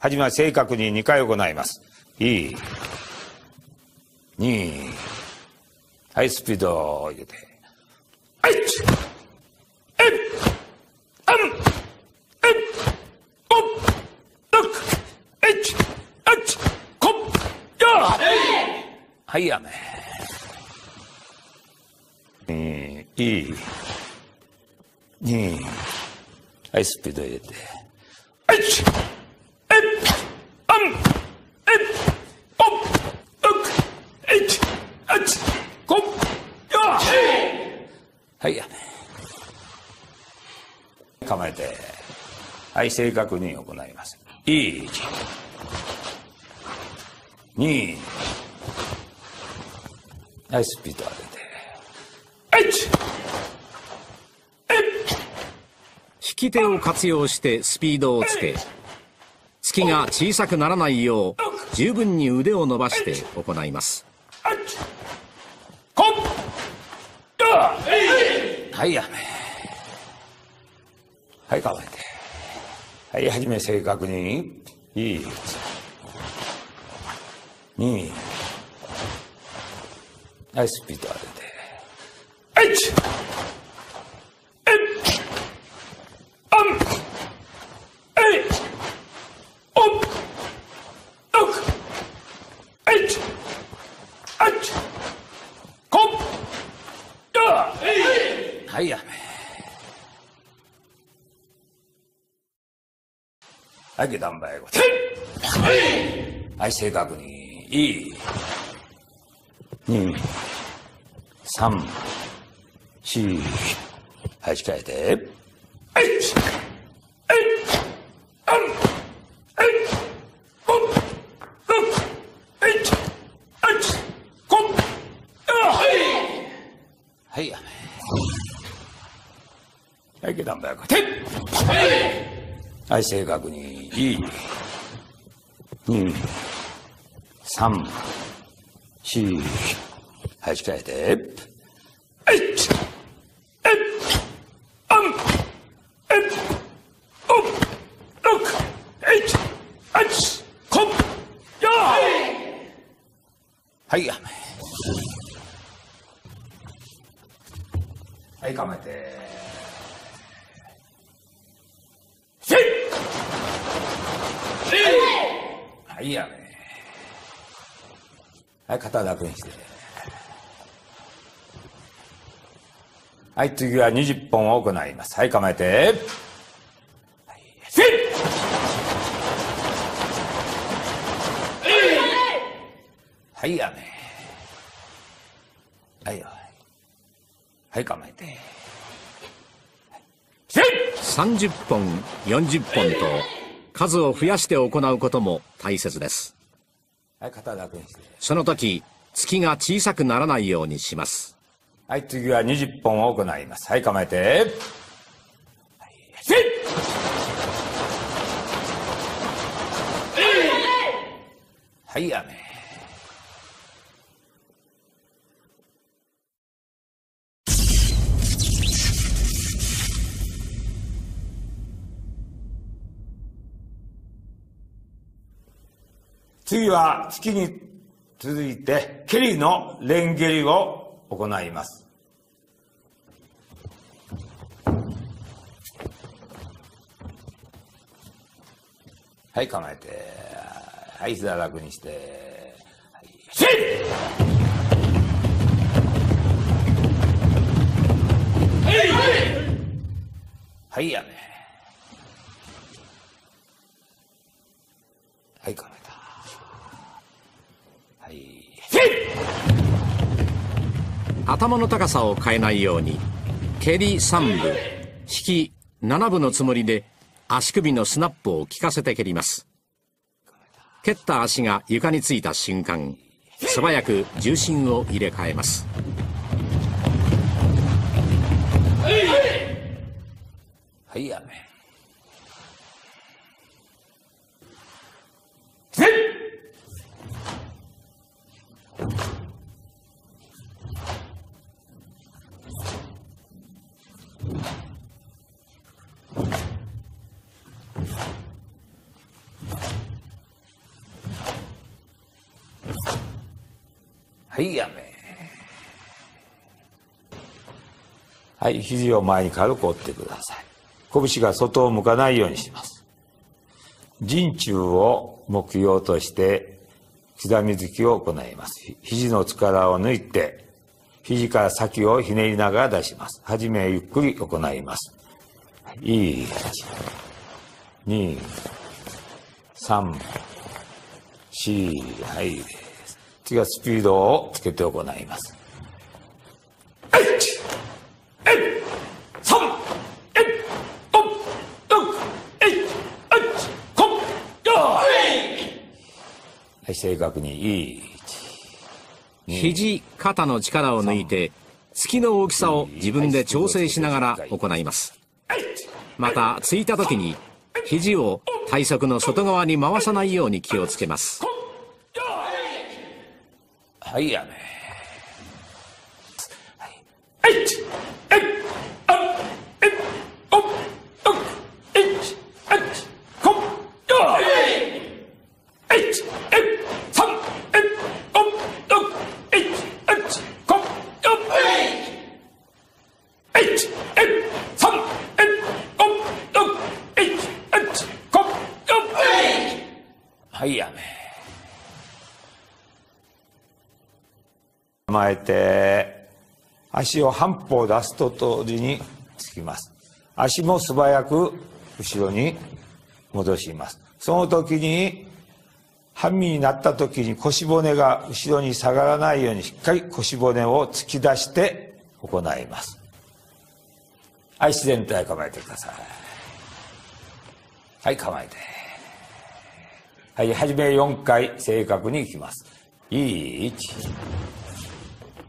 はじめは正確に2回行います。1 2はいスピードを入れて。はいはいやめえーいい2はいスピード入れてはいはい。やめ構えてはい正確に行います。1 2はいスピード上げて。1引き手を活用してスピードをつけ。月が小さくならないよう十分に腕を伸ばして行います。はいやめ。はい構えて。はいはじめ正確に1 2はいスピード上げて。1えっあんえいおっろくえっあっこっよはいやめはい。下段前後手はい。正確にい。い。二、三、四はい。控えてはいえいあんえいおっろくえいあっこっよはいやめはい下段前後手はい正確に。いい。2 3 4はい控えていやめはい肩楽にして。はい次は20本を行います。はい構えて。はいせい。はいやめはいはい。はい構えて。せい。30本40本と。数を増やして行うことも大切ですはい肩楽にしてその時月が小さくならないようにしますはい、次は20本を行います。はい、構えて。はい、せいはい、やめ。次は月に続いて蹴りの連蹴りを行います。はい、構えて。はい、膝楽にして。はい、せいはい、やめ。はい、構え頭の高さを変えないように蹴り3部引き7部のつもりで足首のスナップを効かせて蹴ります蹴った足が床についた瞬間素早く重心を入れ替えますはい、やめ。はいやめはい肘を前に軽く折ってください。拳が外を向かないようにします。人中を目標として刻み突きを行います。肘の力を抜いて、肘から先をひねりながら出します。はじめゆっくり行います。1、2、3、4、はい。次はスピードをつけて行います。三、え、お、六、え、あ、こ、や、はい、正確に、1、肘肩の力を抜いて突きの大きさを自分で調整しながら行います。また突いた時に肘を体側の外側に回さないように気をつけます。はい、やめ。え、え、あ、え、お、六、え、あ、こ、や、え、え、三、え、お、六、え、あ、こ、や、え、え、三、え、お、六、え、あ、こ、や、はい、やめ。構えて、足を半歩出すと同時につきます。足も素早く後ろに戻します。その時に、半身になった時に腰骨が後ろに下がらないようにしっかり腰骨を突き出して行います。はい、自然体構えてください。はい、構えて。はい、はじめ4回正確にいきます。1、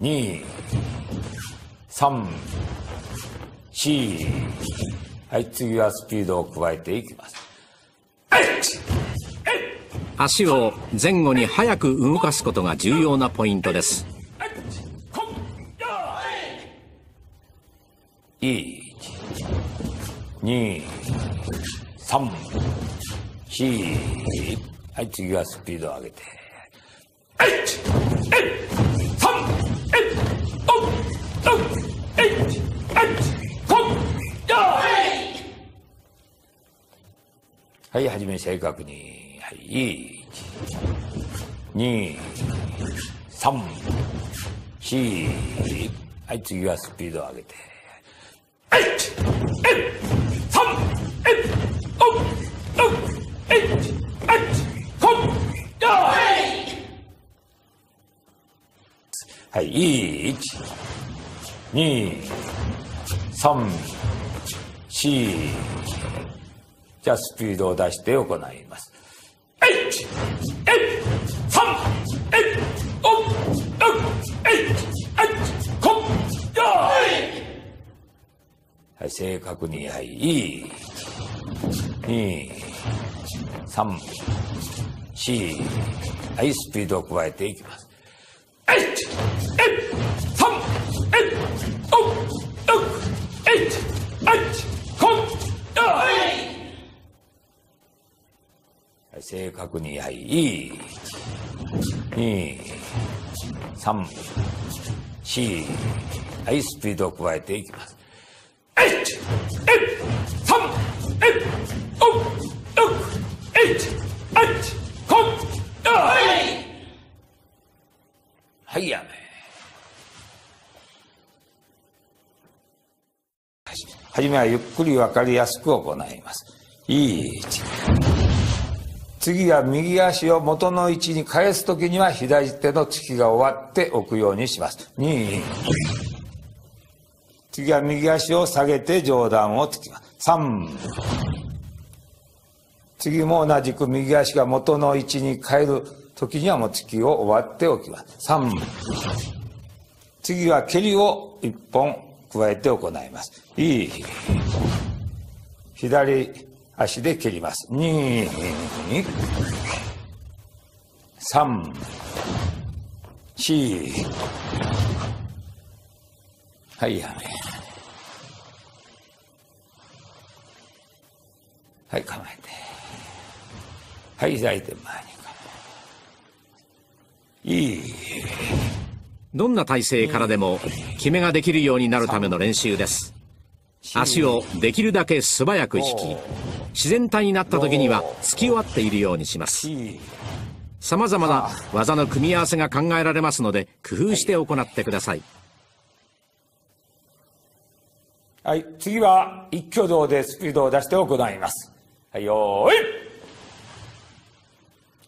2、3、4。はい、次はスピードを加えていきます。足を前後に早く動かすことが重要なポイントですこ、や、1、2、3、4。はい、次はスピードを上げて。はい、はじめ正確に。はい、1、2、3、4。はい、次はスピードを上げて。1、い、3、い、5、6、7、8、9、10、い、はい、1、2、3、4。じゃあ、スピードを出して行います。はい、正確に、はい、1、2、3、4。はい、スピードを加えていきます。はい、正確に、はい、1、2、3、4。はい、スピードを加えていきます。え、え、三、え、お、六、え、あ、こ、や、はい、はいやめ。はじめはゆっくりわかりやすく行います。1。次は右足を元の位置に返すときには左手の突きが終わって置くようにします。2。次は右足を下げて上段を突きます。3。次も同じく右足が元の位置に変える時にはもう突きを終わっておきます。3。次は蹴りを1本加えて行います。いい。左足で蹴ります。2、3、4。はい、やめ。はい、構えて。はい、左手前に構えいい。どんな体勢からでも決めができるようになるための練習です足をできるだけ素早く引き自然体になった時には突き終わっているようにします。様々な技の組み合わせが考えられますので工夫して行ってください。はい、次は一挙動でスピードを出して行います。はい、よーい。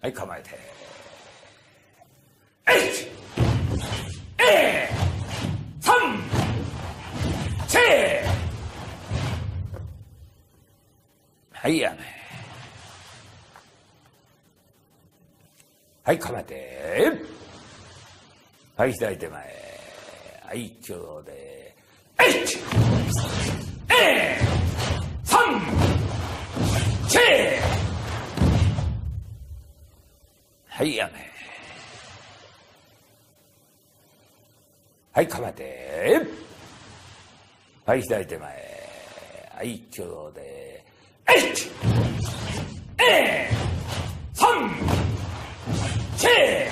はい、構えて。えいはい、やめ。はい、構えて。はい、左手前。はい、一挙動で。えいえ三せはい、やめ。はい、構えて。はい、左手前。はい、一挙動で。えいえ三せ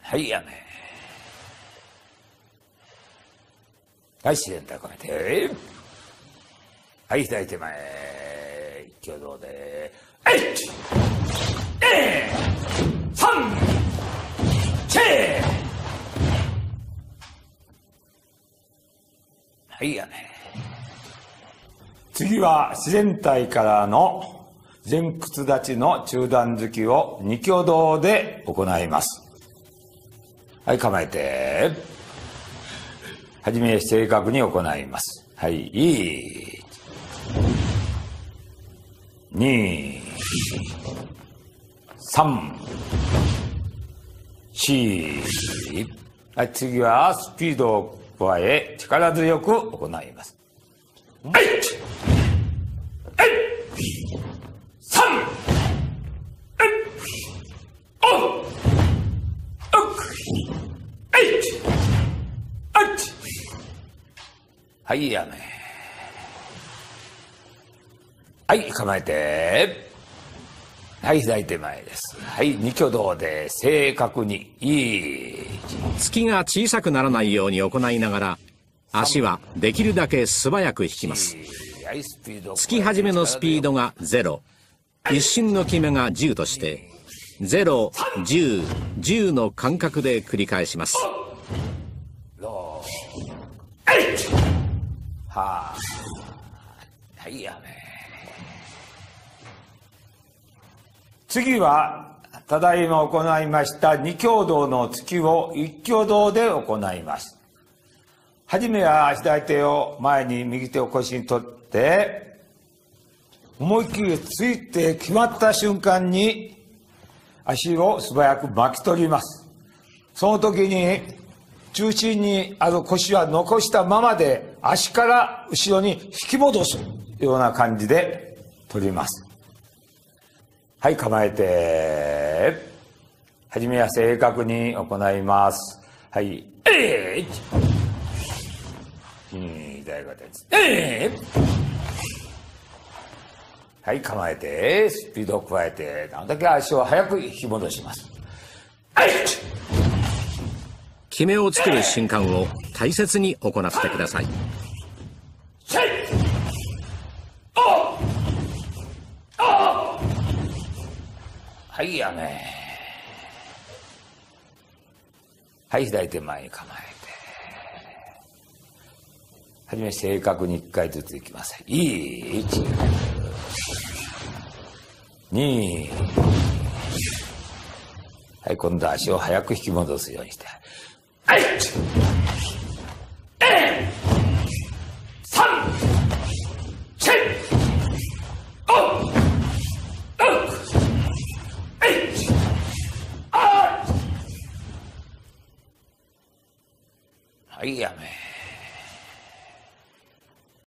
はい、やめ。はい、自然体込めて。はい、左手前。一挙動で。えいえ三せはい、やめ。次は自然体からの前屈立ちの中段突きを二挙動で行います。はい、構えて。はじめ正確に行います。はい、1、2、3、4、はい、次はスピードを加え力強く行います。えいはい、やめ。はい、構えて。はい、左手前です。はい、二挙動で正確に。いい。突きが小さくならないように行いながら足はできるだけ素早く引きます突き始めのスピードが0一瞬の決めが10として01010の間隔で繰り返します。次は、ただいま行いました二挙動の突きを一挙動で行います。はじめは左手を前に右手を腰に取って、思いっきりついて決まった瞬間に足を素早く巻き取ります。その時に中心にある腰は残したままで足から後ろに引き戻すような感じで取ります。はい、構えて、はじめは正確に行います。はい、えい、はい、構えて、スピードを加えて、なるだけ足を早く引き戻します。決めを作る瞬間を大切に行ってくださいはい、やめ。はい、左手前に構えて。はじめ正確に一回ずついきます。1、2、はい、今度は足を早く引き戻すようにして。えいえ三せいおううえいあはい、やめ。